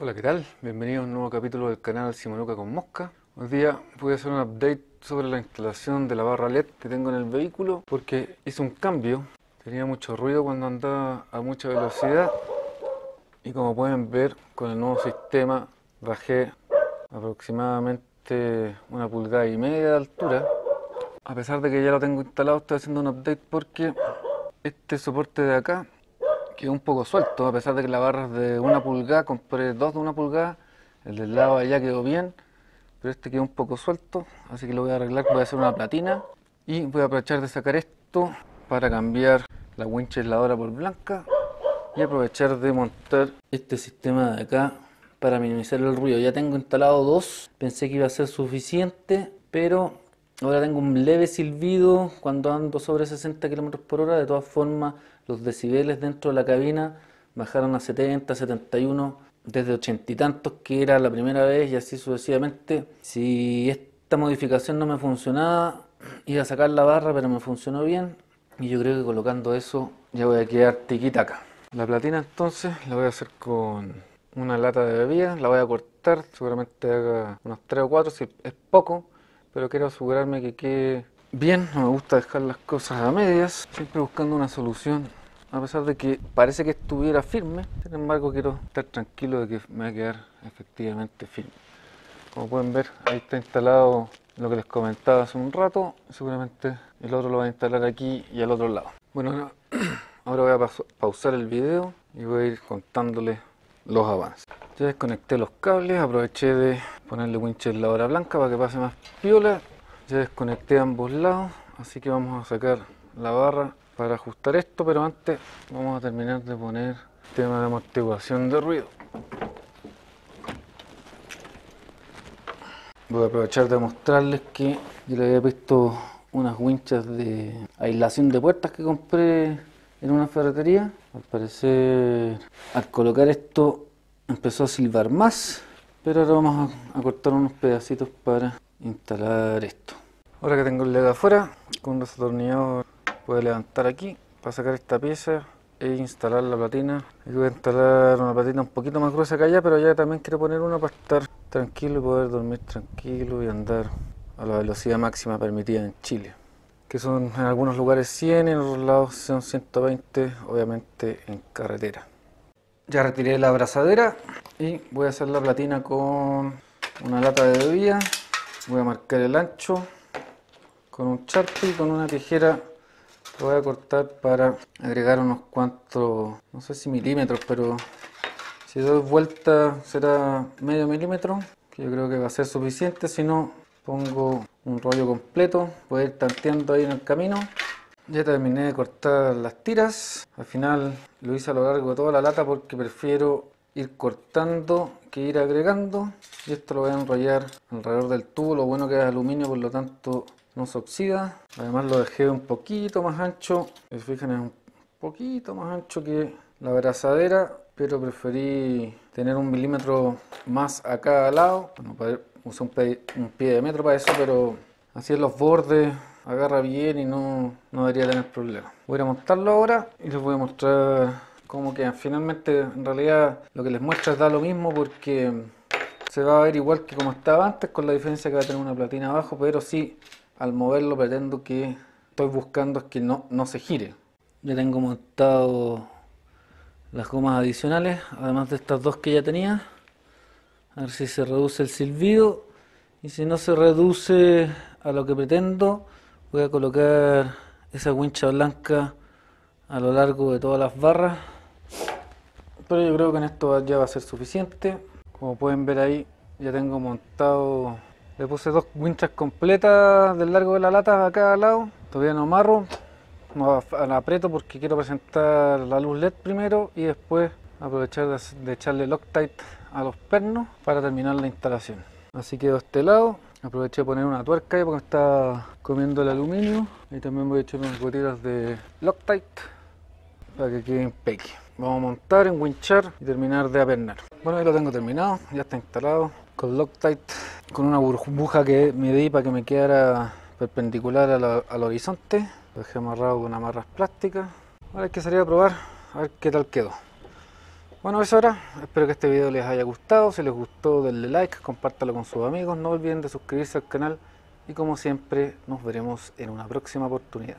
Hola, ¿qué tal? Bienvenido a un nuevo capítulo del canal Simonuca con Mosca. Hoy día voy a hacer un update sobre la instalación de la barra LED que tengo en el vehículo porque hice un cambio. Tenía mucho ruido cuando andaba a mucha velocidad y como pueden ver con el nuevo sistema bajé aproximadamente una pulgada y media de altura. A pesar de que ya lo tengo instalado estoy haciendo un update porque este soporte de acá quedó un poco suelto, a pesar de que la barra es de una pulgada, compré dos de una pulgada, el del lado allá quedó bien, pero este quedó un poco suelto, así que lo voy a arreglar, voy a hacer una platina y voy a aprovechar de sacar esto para cambiar la wincha aisladora por blanca y aprovechar de montar este sistema de acá para minimizar el ruido. Ya tengo instalado dos, pensé que iba a ser suficiente, pero ahora tengo un leve silbido cuando ando sobre 60 km por hora, de todas formas los decibeles dentro de la cabina bajaron a 70, 71, desde 80 y tantos que era la primera vez y así sucesivamente. Si esta modificación no me funcionaba, iba a sacar la barra, pero me funcionó bien y yo creo que colocando eso ya voy a quedar tiquitaca. La platina entonces la voy a hacer con una lata de bebida, la voy a cortar, seguramente haga unos 3 o 4 si es poco, pero quiero asegurarme que quede bien, no me gusta dejar las cosas a medias, siempre buscando una solución a pesar de que parece que estuviera firme, sin embargo quiero estar tranquilo de que me va a quedar efectivamente firme. Como pueden ver, ahí está instalado lo que les comentaba hace un rato, seguramente el otro lo va a instalar aquí y al otro lado. Bueno, ahora voy a pausar el video y voy a ir contándoles los avances. Ya desconecté los cables, aproveché de ponerle winch en la hora blanca para que pase más piola. Ya desconecté ambos lados, así que vamos a sacar la barra para ajustar esto, pero antes vamos a terminar de poner el tema de amortiguación de ruido. Voy a aprovechar de mostrarles que yo le había puesto unas winchas de aislación de puertas que compré en una ferretería. Al parecer, al colocar esto empezó a silbar más, pero ahora vamos a, cortar unos pedacitos para instalar esto. Ahora que tengo el LED afuera, con un desatornillador puede levantar aquí para sacar esta pieza e instalar la platina. Voy a instalar una platina un poquito más gruesa que allá, pero ya también quiero poner una para estar tranquilo y poder dormir tranquilo y andar a la velocidad máxima permitida en Chile. Que son en algunos lugares 100 y en otros lados son 120, obviamente en carretera. Ya retiré la abrazadera y voy a hacer la platina con una lata de bebida. Voy a marcar el ancho con un Sharpie y con una tijera lo voy a cortar para agregar unos cuantos, no sé si milímetros, pero si doy vuelta será medio milímetro, que yo creo que va a ser suficiente, si no pongo un rollo completo, voy a ir tanteando ahí en el camino. Ya terminé de cortar las tiras, al final lo hice a lo largo de toda la lata porque prefiero ir cortando que ir agregando y esto lo voy a enrollar alrededor del tubo, lo bueno que es aluminio por lo tanto no se oxida. Además lo dejé un poquito más ancho. Si fijan es un poquito más ancho que la abrazadera, pero preferí tener un milímetro más a cada lado. Bueno, usé un, un, pie de metro para eso, pero así en los bordes agarra bien y no, no debería tener problema. Voy a montarlo ahora y les voy a mostrar cómo quedan. Finalmente, en realidad, lo que les muestro da lo mismo porque se va a ver igual que como estaba antes, con la diferencia que va a tener una platina abajo, pero sí al moverlo pretendo que estoy buscando es que no, no se gire. Ya tengo montado las gomas adicionales, además de estas dos que ya tenía. A ver si se reduce el silbido. Y si no se reduce a lo que pretendo, voy a colocar esa wincha blanca a lo largo de todas las barras. Pero yo creo que en esto ya va a ser suficiente. Como pueden ver ahí, ya tengo montado le puse dos winchas completas del largo de la lata a cada lado. Todavía no amarro, no aprieto porque quiero presentar la luz LED primero y después aprovechar de, echarle Loctite a los pernos para terminar la instalación. Así quedó este lado. Aproveché de poner una tuerca ahí porque está comiendo el aluminio. Y también voy a echar unas gotitas de Loctite para que quede impeque. Vamos a montar, enwinchar y terminar de apernar. Bueno, ahí lo tengo terminado, ya está instalado con Loctite con una burbuja que me di para que me quedara perpendicular al horizonte. Lo dejé amarrado con amarras plásticas. Ahora hay que salir a probar a ver qué tal quedó. Bueno, eso era. Espero que este video les haya gustado. Si les gustó, denle like, compártalo con sus amigos. No olviden de suscribirse al canal. Y como siempre, nos veremos en una próxima oportunidad.